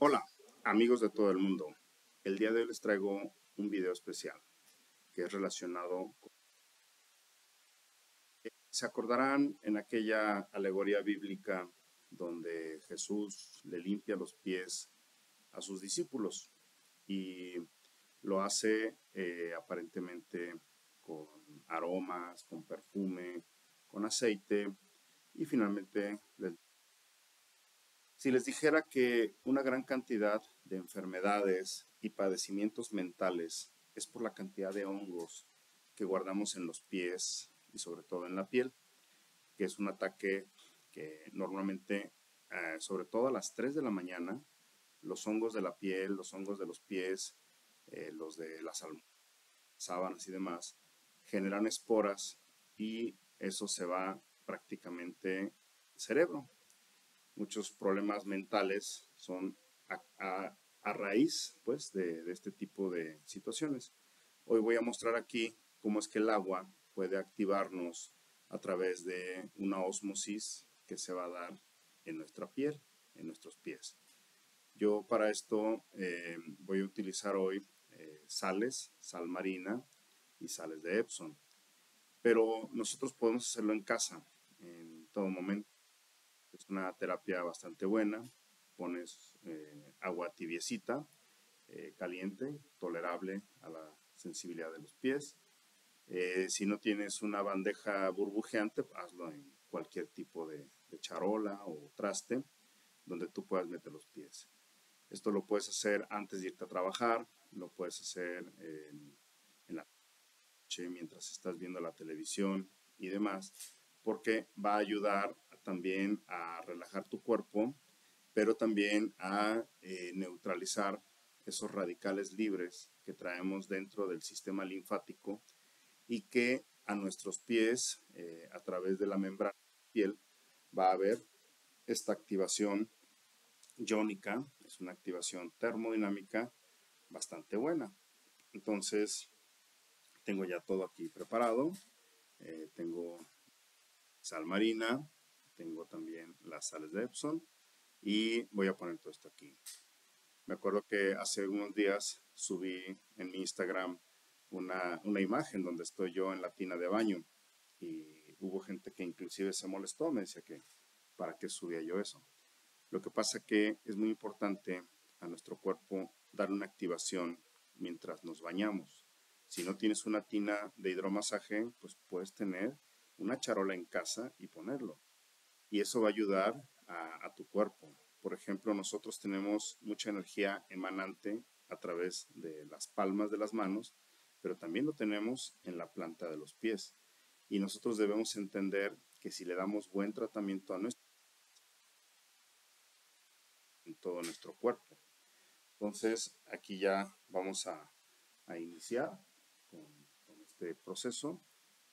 Hola, amigos de todo el mundo. El día de hoy les traigo un video especial que es relacionado con... Se acordarán en aquella alegoría bíblica donde Jesús le limpia los pies a sus discípulos y lo hace eh, aparentemente con aromas, con perfume, con aceite y finalmente si les dijera que una gran cantidad de enfermedades y padecimientos mentales es por la cantidad de hongos que guardamos en los pies y sobre todo en la piel, que es un ataque que normalmente, eh, sobre todo a las 3 de la mañana, los hongos de la piel, los hongos de los pies, eh, los de las sábanas y demás, generan esporas y eso se va prácticamente cerebro. Muchos problemas mentales son a, raíz pues, de, este tipo de situaciones. Hoy voy a mostrar aquí cómo es que el agua puede activarnos a través de una osmosis que se va a dar en nuestra piel, en nuestros pies. Yo para esto eh, voy a utilizar hoy eh, sales, sal marina y sales de Epsom. Pero nosotros podemos hacerlo en casa, en todo momento. Es una terapia bastante buena. Pones eh, agua tibiecita, caliente, tolerable a la sensibilidad de los pies. si no tienes una bandeja burbujeante, hazlo en cualquier tipo de, de charola o traste donde tú puedas meter los pies. Esto lo puedes hacer antes de irte a trabajar, lo puedes hacer en, la noche mientras estás viendo la televisión y demás, porque va a ayudar también a relajar tu cuerpo, pero también a eh, neutralizar esos radicales libres que traemos dentro del sistema linfático y que a nuestros pies, eh, a través de la membrana piel, va a haber esta activación iónica, es una activación termodinámica bastante buena. Entonces, tengo ya todo aquí preparado. Eh, tengo sal marina, tengo también las sales de Epson y voy a poner todo esto aquí. Me acuerdo que hace unos días subí en mi Instagram una, una imagen donde estoy yo en la tina de baño y hubo gente que inclusive se molestó, me decía que para qué subía yo eso. Lo que pasa que es muy importante a nuestro cuerpo dar una activación mientras nos bañamos. Si no tienes una tina de hidromasaje, pues puedes tener una charola en casa y ponerlo. Y eso va a ayudar a, tu cuerpo. Por ejemplo, nosotros tenemos mucha energía emanante a través de las palmas de las manos, pero también lo tenemos en la planta de los pies. Y nosotros debemos entender que si le damos buen tratamiento a nuestro en todo nuestro cuerpo. Entonces, aquí ya vamos a, iniciar con, este proceso.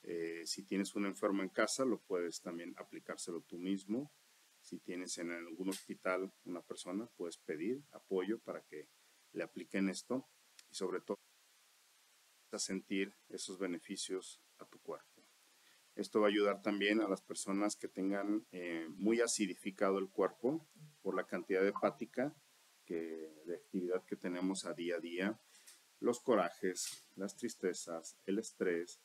Eh, si tienes un enfermo en casa, lo puedes también aplicárselo tú mismo. Si tienes en algún hospital una persona, puedes pedir apoyo para que le apliquen esto y sobre todo a sentir esos beneficios a tu cuerpo. Esto va a ayudar también a las personas que tengan eh, muy acidificado el cuerpo por la cantidad hepática que, de actividad que tenemos a día a día, los corajes, las tristezas, el estrés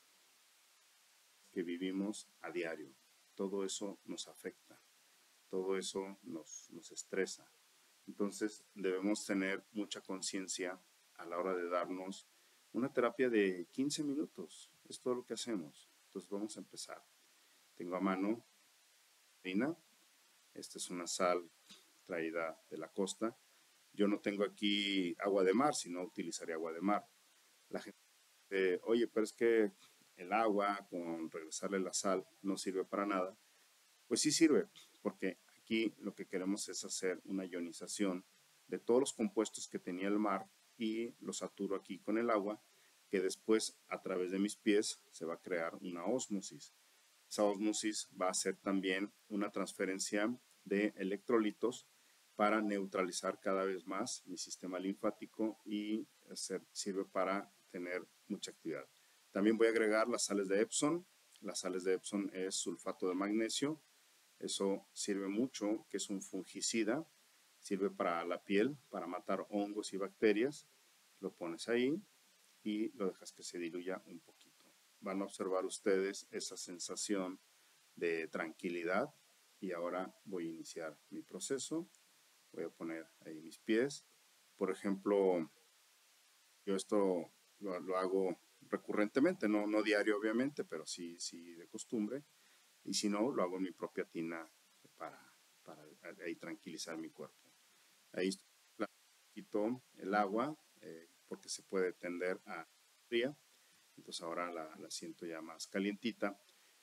que vivimos a diario. Todo eso nos afecta, todo eso nos, nos estresa. Entonces debemos tener mucha conciencia a la hora de darnos una terapia de 15 minutos. Es todo lo que hacemos. Entonces vamos a empezar. Tengo a mano harina. Esta es una sal traída de la costa. Yo no tengo aquí agua de mar, sino utilizaría agua de mar. La gente dice, oye, pero es que el agua con regresarle la sal no sirve para nada. Pues sí sirve, porque aquí lo que queremos es hacer una ionización de todos los compuestos que tenía el mar y los saturo aquí con el agua que después a través de mis pies se va a crear una ósmosis. Esa ósmosis va a ser también una transferencia de electrolitos para neutralizar cada vez más mi sistema linfático y sirve para tener mucha actividad. También voy a agregar las sales de Epson. Las sales de Epson es sulfato de magnesio. Eso sirve mucho, que es un fungicida sirve para la piel, para matar hongos y bacterias. Lo pones ahí y lo dejas que se diluya un poquito. Van a observar ustedes esa sensación de tranquilidad y ahora voy a iniciar mi proceso. Voy a poner ahí mis pies. Por ejemplo, yo esto lo, hago recurrentemente, no, no diario obviamente, pero sí, sí de costumbre. Y si no, lo hago en mi propia tina para, para ahí tranquilizar mi cuerpo. Ahí quito el agua eh, porque se puede tender a fría. Entonces ahora la, la, siento ya más calientita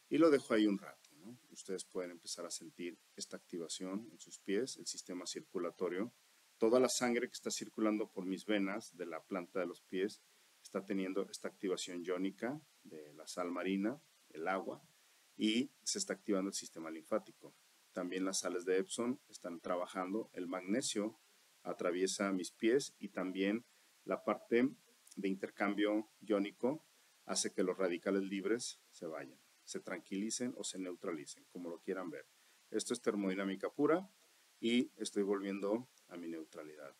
y lo dejo ahí un rato. Ustedes pueden empezar a sentir esta activación en sus pies, el sistema circulatorio. Toda la sangre que está circulando por mis venas de la planta de los pies está teniendo esta activación iónica de la sal marina, el agua, y se está activando el sistema linfático. También las sales de Epsom están trabajando. El magnesio atraviesa mis pies y también la parte de intercambio iónico hace que los radicales libres se vayan, se tranquilicen o se neutralicen, como lo quieran ver. Esto es termodinámica pura y estoy volviendo a mi neutralidad.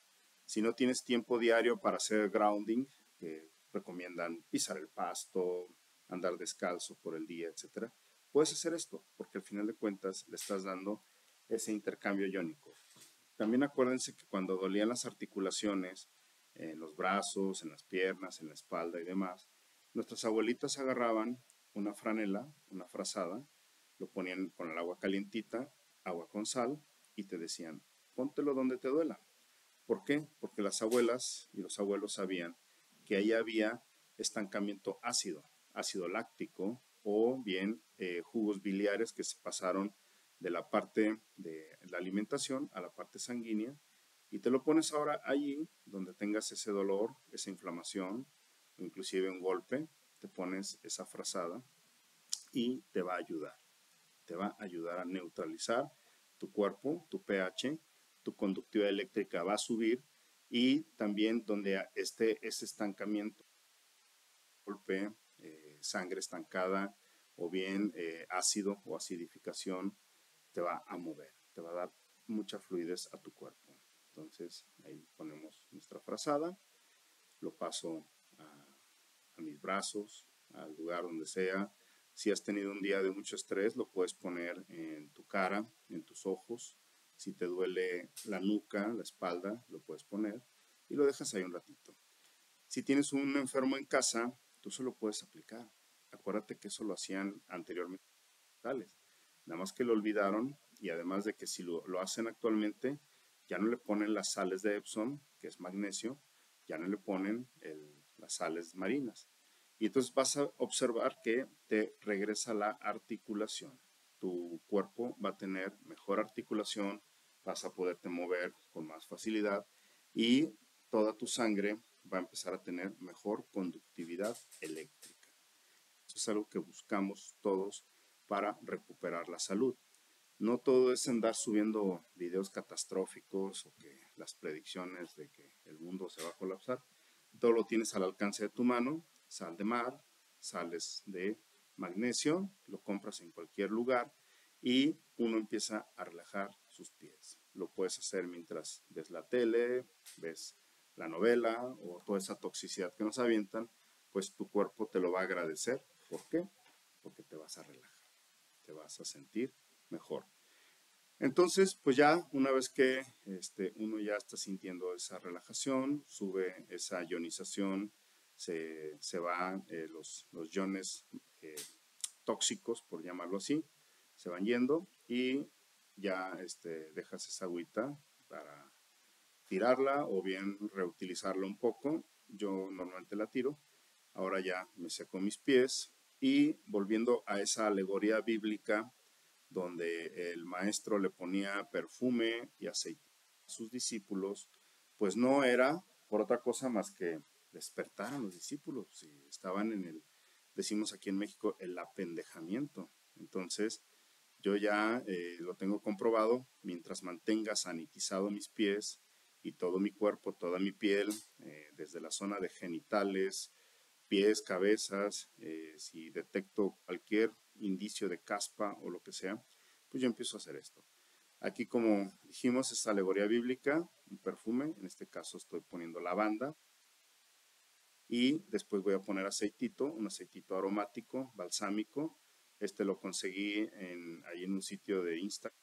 Si no tienes tiempo diario para hacer grounding, recomiendan pisar el pasto, andar descalzo por el día, etcétera, puedes hacer esto, porque al final de cuentas le estás dando ese intercambio iónico. También acuérdense que cuando dolían las articulaciones, en los brazos, en las piernas, en la espalda y demás, nuestras abuelitas agarraban una franela, una frazada, lo ponían con el agua calientita, agua con sal, y te decían, póntelo donde te duela. ¿Por qué? Porque las abuelas y los abuelos sabían que ahí había estancamiento ácido, ácido láctico, o bien eh, jugos biliares que se pasaron de la parte de la alimentación a la parte sanguínea y te lo pones ahora allí donde tengas ese dolor, esa inflamación, inclusive un golpe, te pones esa frazada y te va a ayudar. Te va a ayudar a neutralizar tu cuerpo, tu pH, tu conductividad eléctrica va a subir y también donde esté ese estancamiento, golpe, sangre estancada o bien eh, ácido o acidificación, te va a mover, te va a dar mucha fluidez a tu cuerpo. Entonces ahí ponemos nuestra frazada, lo paso a, mis brazos, al lugar donde sea. Si has tenido un día de mucho estrés, lo puedes poner en tu cara, en tus ojos. Si te duele la nuca, la espalda, lo puedes poner y lo dejas ahí un ratito. Si tienes un enfermo en casa, tú solo puedes aplicar. Acuérdate que eso lo hacían anteriormente. Nada más que lo olvidaron y además de que si lo, hacen actualmente, ya no le ponen las sales de Epsom, que es magnesio, ya no le ponen las sales marinas. Y entonces vas a observar que te regresa la articulación. Tu cuerpo va a tener mejor articulación, vas a poderte mover con más facilidad y toda tu sangre va a empezar a tener mejor conductividad eléctrica. Eso es algo que buscamos todos para recuperar la salud. No todo es andar subiendo videos catastróficos o que las predicciones de que el mundo se va a colapsar. Todo lo tienes al alcance de tu mano, sal de mar, sales de magnesio, lo compras en cualquier lugar y uno empieza a relajar pies. Lo puedes hacer mientras ves la tele, ves la novela o toda esa toxicidad que nos avientan, pues tu cuerpo te lo va a agradecer. ¿Por qué? Porque te vas a relajar, te vas a sentir mejor. Entonces, pues ya una vez que este, uno ya está sintiendo esa relajación, sube esa ionización, se, se van eh, los, los iones eh, tóxicos, por llamarlo así, se van yendo y ya este, dejas esa agüita para tirarla o bien reutilizarla un poco. Yo normalmente la tiro. Ahora ya me seco mis pies y volviendo a esa alegoría bíblica donde el maestro le ponía perfume y aceite a sus discípulos, pues no era por otra cosa más que despertar a los discípulos. Si estaban en el, decimos aquí en México, el apendejamiento. Entonces, yo ya eh, lo tengo comprobado, mientras mantenga sanitizado mis pies, y todo mi cuerpo, toda mi piel, eh, desde la zona de genitales, pies, cabezas, eh, si detecto cualquier indicio de caspa o lo que sea, pues yo empiezo a hacer esto. Aquí, como dijimos, es alegoría bíblica, un perfume. En este caso estoy poniendo lavanda. Y después voy a poner aceitito, un aceitito aromático, balsámico. Este lo conseguí en, ahí en un sitio de Instagram,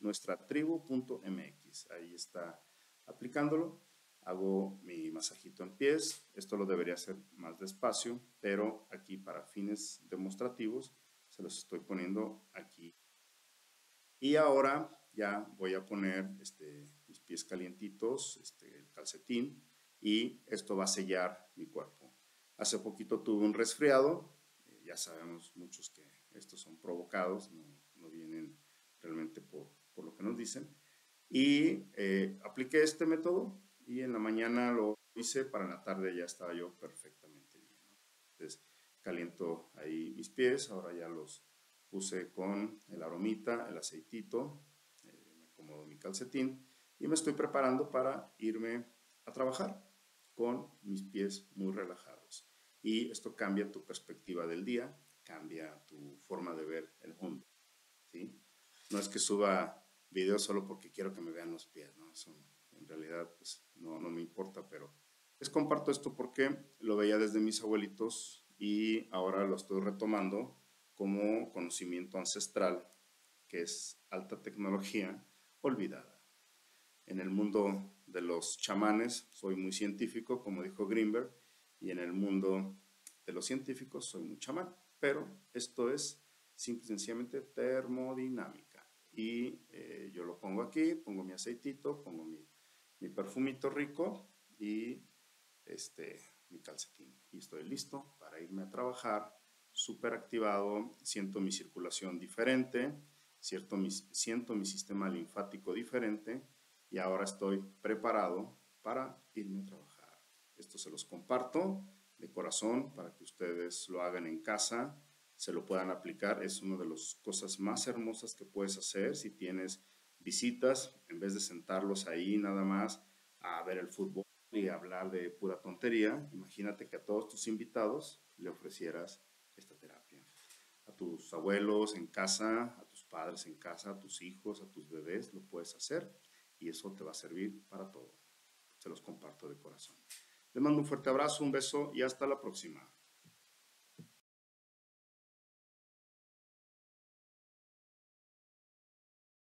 nuestra tribu.mx. Ahí está aplicándolo. Hago mi masajito en pies. Esto lo debería hacer más despacio, pero aquí para fines demostrativos se los estoy poniendo aquí. Y ahora ya voy a poner este, mis pies calientitos, este, el calcetín, y esto va a sellar mi cuerpo. Hace poquito tuve un resfriado, ya sabemos muchos que estos son provocados, no, vienen realmente por, por, lo que nos dicen, y eh, apliqué este método y en la mañana lo hice, para la tarde ya estaba yo perfectamente bien. Entonces caliento ahí mis pies, ahora ya los puse con el aromita, el aceitito, eh, me acomodo mi calcetín y me estoy preparando para irme a trabajar con mis pies muy relajados. Y esto cambia tu perspectiva del día, cambia tu forma de ver el mundo. No es que suba videos solo porque quiero que me vean los pies, ¿no? En realidad pues, no, no me importa, pero les comparto esto porque lo veía desde mis abuelitos y ahora lo estoy retomando como conocimiento ancestral, que es alta tecnología olvidada. En el mundo de los chamanes soy muy científico, como dijo Greenberg, y en el mundo de los científicos soy muy chamán, pero esto es simple y sencillamente termodinámica. Y eh, yo lo pongo aquí, pongo mi aceitito, pongo mi, mi perfumito rico y este, mi calcetín. Y estoy listo para irme a trabajar, súper activado, siento mi circulación diferente, siento mi, siento mi sistema linfático diferente y ahora estoy preparado para irme a trabajar. Esto se los comparto de corazón para que ustedes lo hagan en casa, se lo puedan aplicar. Es una de las cosas más hermosas que puedes hacer si tienes visitas, en vez de sentarlos ahí nada más a ver el fútbol y hablar de pura tontería. Imagínate que a todos tus invitados le ofrecieras esta terapia. A tus abuelos en casa, a tus padres en casa, a tus hijos, a tus bebés, lo puedes hacer y eso te va a servir para todo. Se los comparto de corazón. Les mando un fuerte abrazo, un beso y hasta la próxima.